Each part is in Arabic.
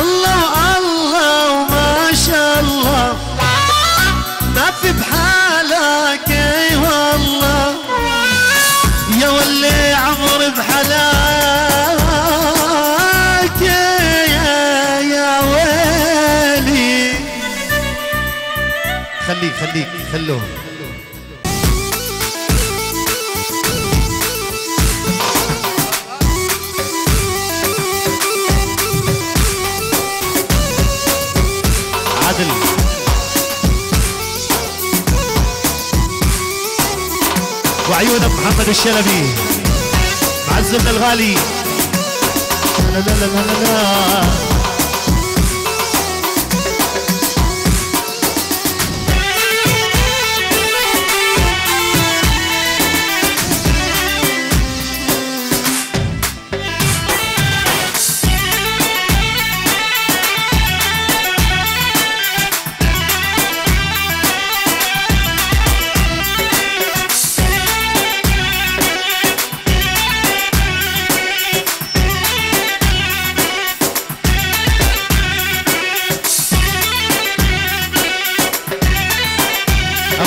الله الله شاء الله. ما في بحالك والله. يا عمر يا ويلي. خليك خليك خلوه. وعيونك محمد الشلبي. معزمنا الغالي. لا لا لا لا لا,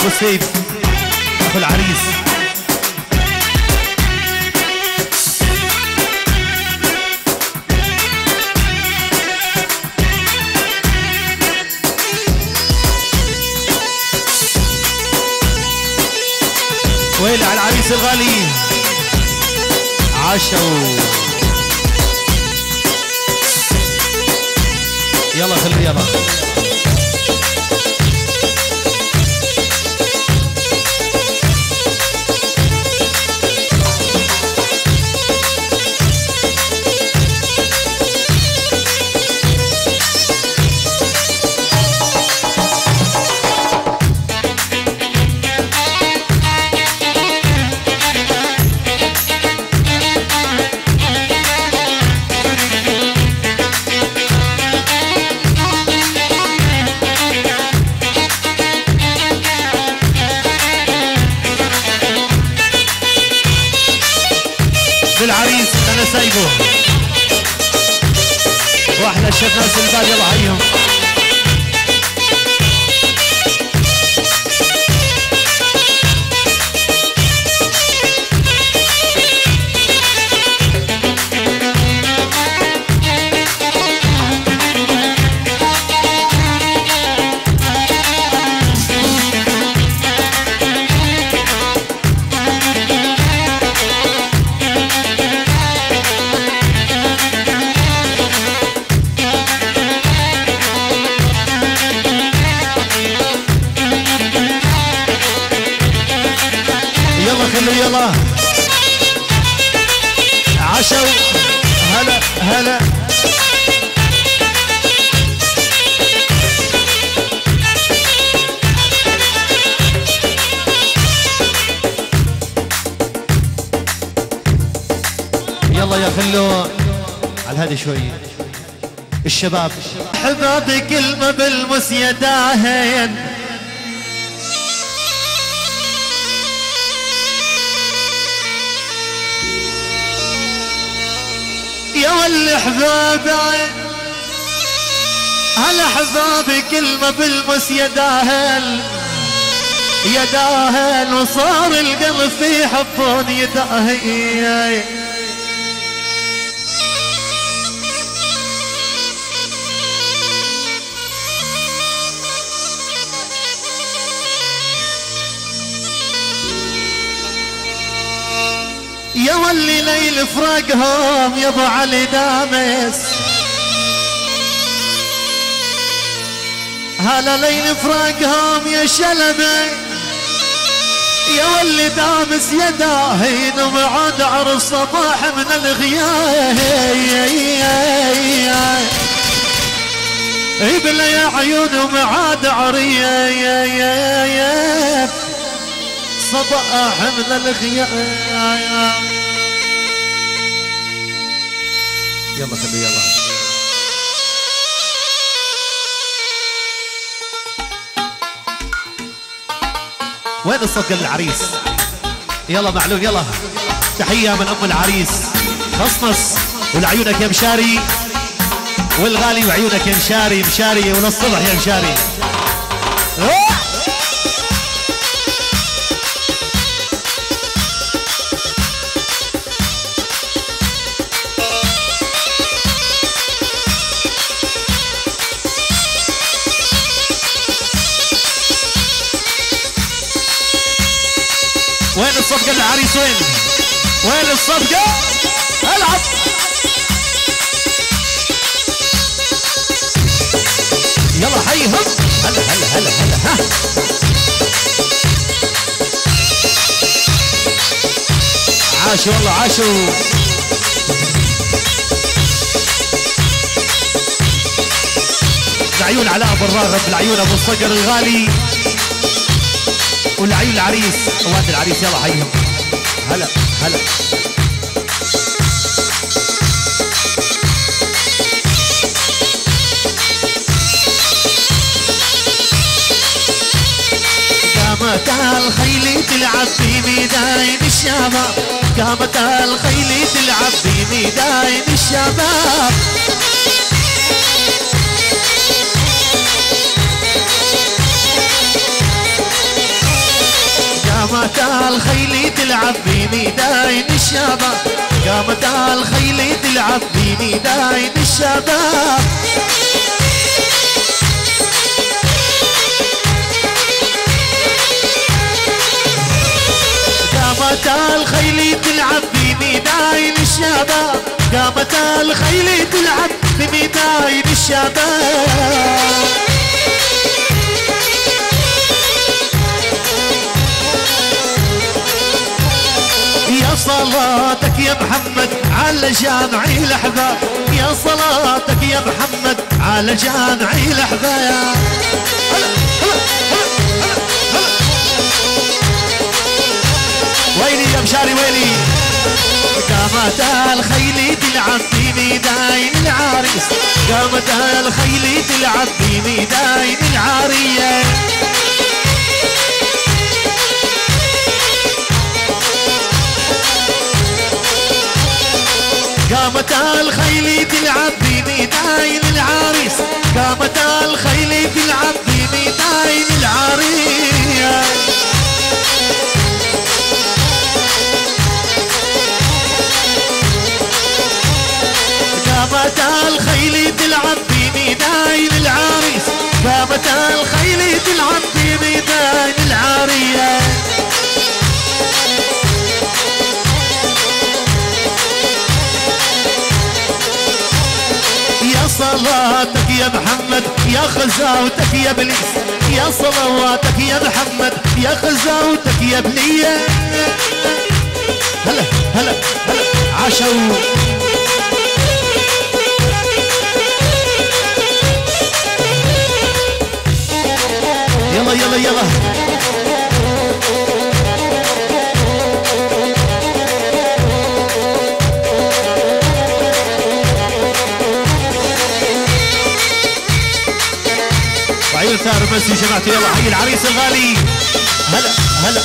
أبو سيف اخو العريس. ويلي على العريس الغالي. عاشوا يلا خلي يلا. 现在跟大家来一。على الهادي شوي. الشباب. حبابي كلمة بالمس يداهن يا هلا حبابي كلمة بالمس يداهن يداهن وصار القلب في حبون يداهن واللي ليل فراقهم يا ابو علي دامس. هلا ليل فراقهم يا شلبي. يا واللي دامس يا داهين ومعاد عرس صباح من الغياب ابلا يا عيون ومعاد عريه يا يا يا صباح من الغياب يلا خلي يلا. وين الصفقة للعريس يلا معلوم يلا. تحية من أم العريس. خصمص ولعيونك يا مشاري. والغالي وعيونك يا مشاري. مشاري وللصبح يا مشاري. الصفقة للعريس وين وين الصفقة؟ العب. يلا حيهم هلا هلا هلا هلا ها. عاشوا والله عاشوا. العيون علاء أبو الراغب العيون أبو الصقر الغالي. والعيون العريس. واد العريس يلا حيهم هلا هلا. قامت الخيل تلعب في ميدان الشباب. قامت الخيل تلعب في ميدان الشباب. قامت الخيل تلعب في ميدان الشباب. قامت الخيل تلعب في ميدان الشباب. قامت الخيل تلعب في ميدان الشباب. قامت الخيل تلعب في ميدان الشباب. صلاتك يا محمد على جامعي الأحباب. يا صلاتك يا محمد على جامعي هلا هلا ويلي يا مشاري ويلي. قامت الخيل تلعب في ميدان العريس قامت الخيل تلعب في ميدان العرية قامت الخيل تلعب في ميدان العريس. قامت الخيل تلعب في ميدان العريس. قامت الخيل تلعب في ميدان العريس. قامت الخيل تلعب في ميدان العرية يا صلاتك يا محمد يا خزاوتك يا ابليس يا صلواتك يا محمد يا خزاوتك يا بنية هلا هلا هلا عاشوا. يلا يلا يلا. ثار مسي جماعتي يلا حي العريس الغالي. هلا هلا.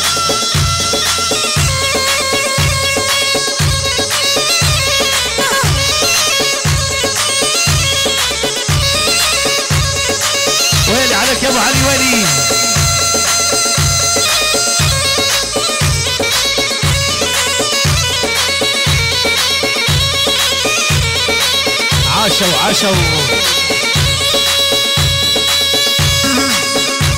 ويلي عليك يا أبو علي ويلي. عاشوا عاشوا.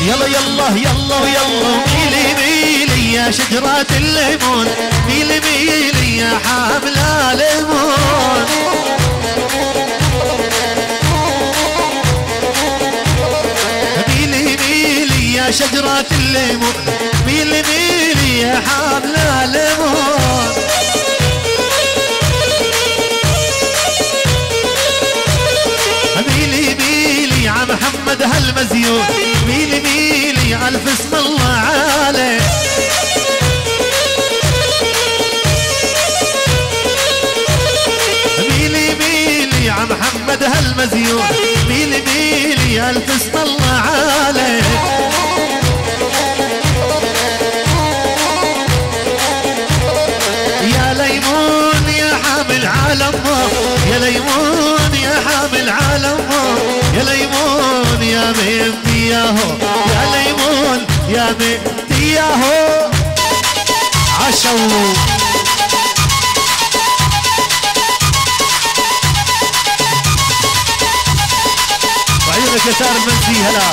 يلا يلا يلا يلا ميلي ميلي يا شجرة الليمون ميلي ميلي يا حامل الليمون ميلي ميلي يا شجرة الليمون ميلي ميلي يا حامل الليمون محمد هالمزيون. ميلي ميلي ألف اسم الله عليه. ميلي ميلي يا محمد هالمزيون. ميلي ميلي ألف اسم الله عليه. ياهو يا ليمون يا مهدي ياهو عشو وعيونك يا سار المنسي هلا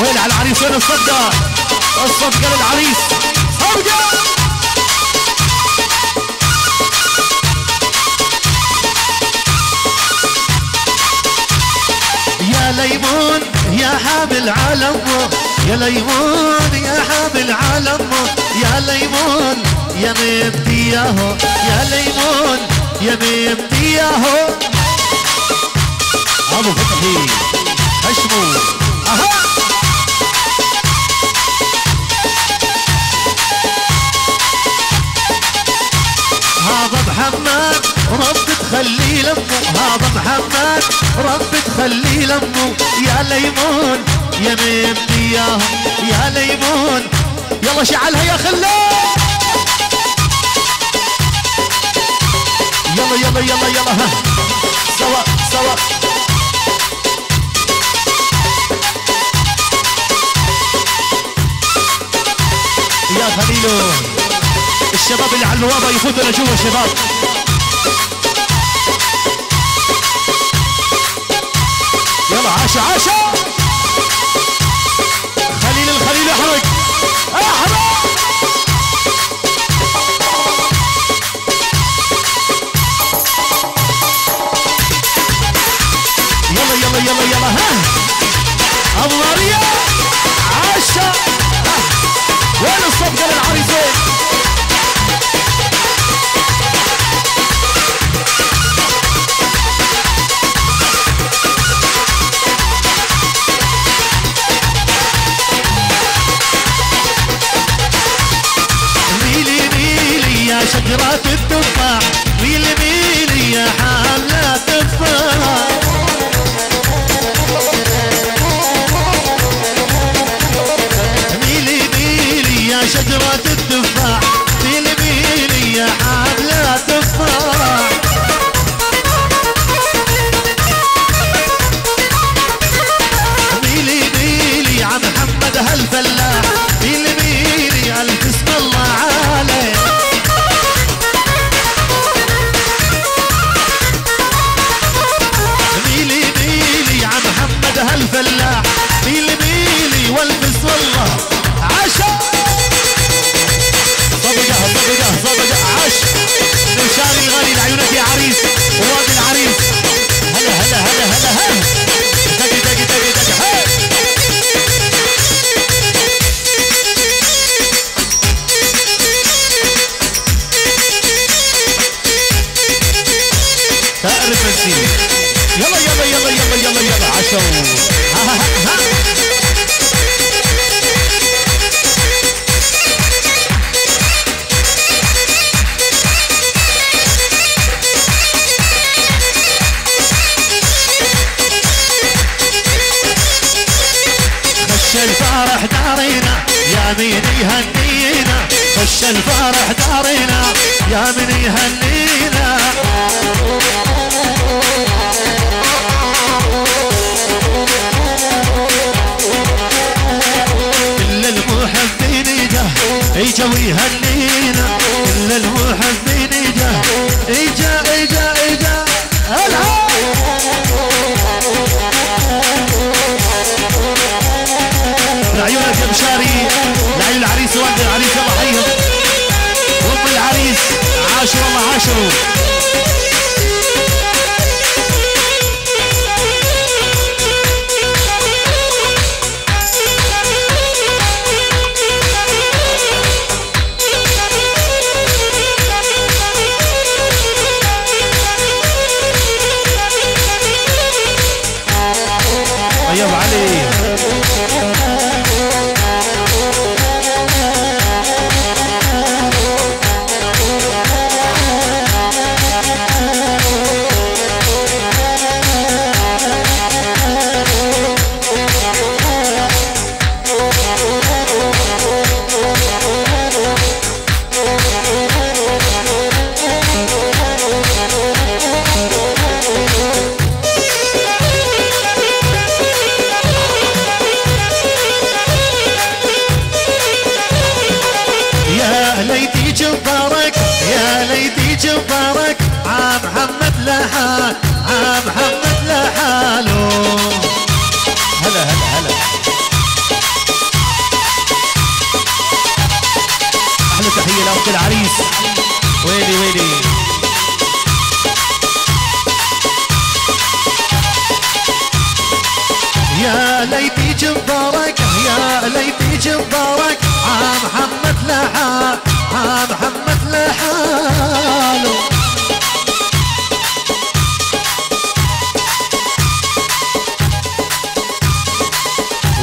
وين على العريس وين الصدى الصدقة للعريس صدقة يا ليمون يا حامل علم يا ليمون يا حامل علم يا ليمون يا مبدي ياهو يا ليمون يا مبدي ياهو. ابو فتحي هشمو أها. هذا محمد رب تخلي لمه هذا محمد. رب تخلي لمه يا ليمون يا مبدي ياهو يا ليمون. يلا شعلها يا خلاه يلا يلا يلا يلا ها. سوا سوا. يا خليلو الشباب اللي على البوابه يفوتوا لجوا شباب يلا عاشا عاشا خليل الخليل احرق احرق خش الفرح دارينا يا مين يهنينا؟ خش الفرح دارينا يا من يهنينا؟ ويهنينا كل المحبين أحلى تحية لأخت العريس. ويلي ويلي. يا ليتي جبارك يا ليتي جبارك. عم محمد لحال عم محمد لحاله.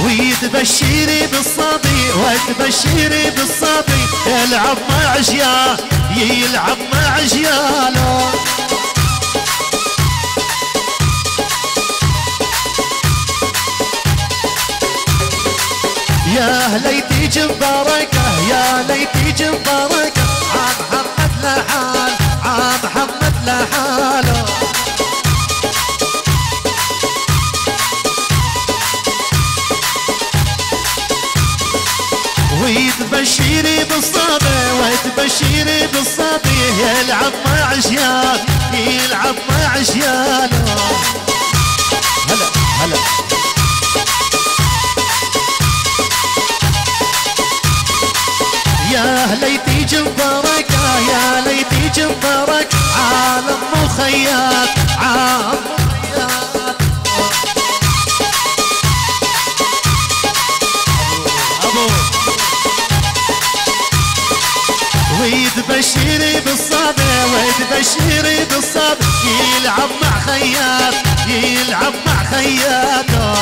ويتبشري بالصبي وتبشري بالصبي. يلعب مع عشياه يلعب مع عشياله يا ليتي جبارك يا ليتي جبارك عم محمد لحال عم محمد لحاله ويتبشري بالصبي ويتبشري بالصبي يلعب مع عشيان يلعب مع عشيانه هلا هلا. يا ليتي جبارك يا ليتي جبارك عالم مخيات عالم ويتبشري بالصبي ويتبشري بالصبي يلعب مع خياط يلعب مع خياطه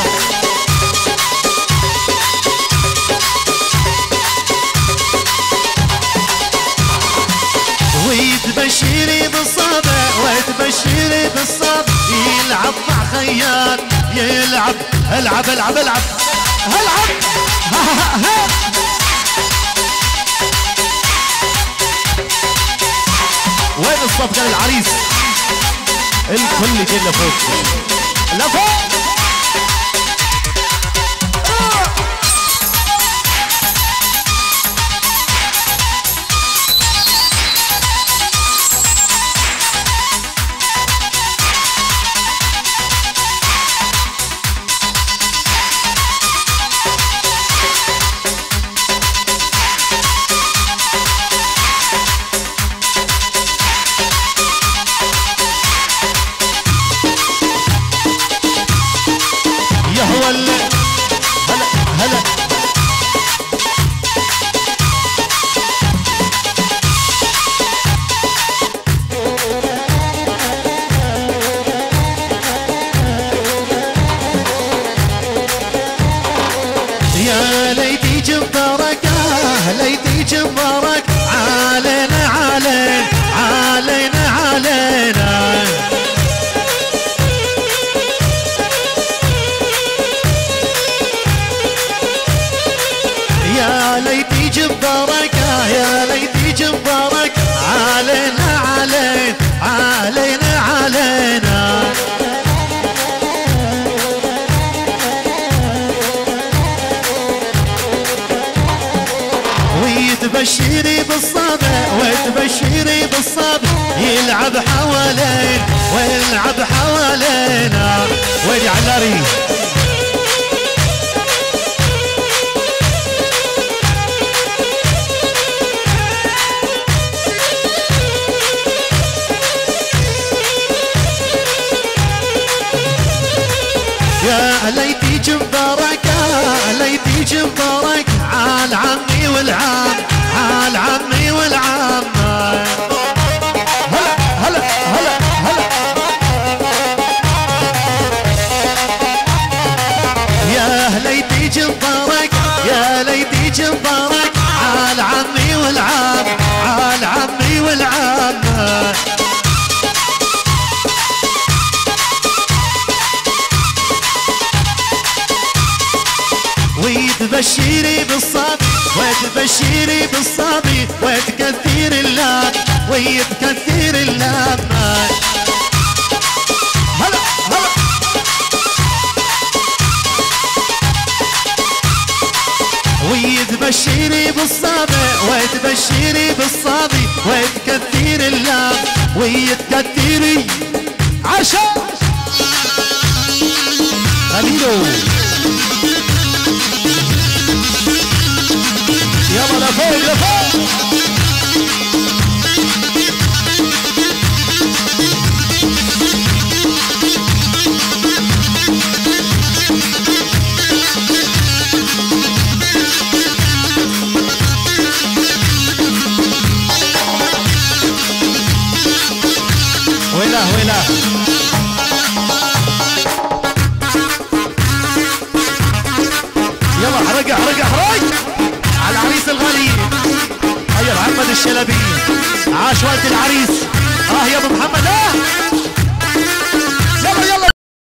ويتبشري بالصبي ويتبشري بالصبي يلعب مع خياط يلعب العب العب العب. العب. ها الصفقه للعريس الكل جاي لفوق لفوق ليتي بالصبا يلعب حوالين ويلعب حوالينا. ويلي علاري يا ليتي جبارك يا ليتي جبارك عال عمي والعام وتبشري بالصبي وتكثير اللام ويتكثير اللام هلا هلا. ويتبشري بالصبي وتبشري بالصبي وتكثير اللام ويتكثري عشا خليلو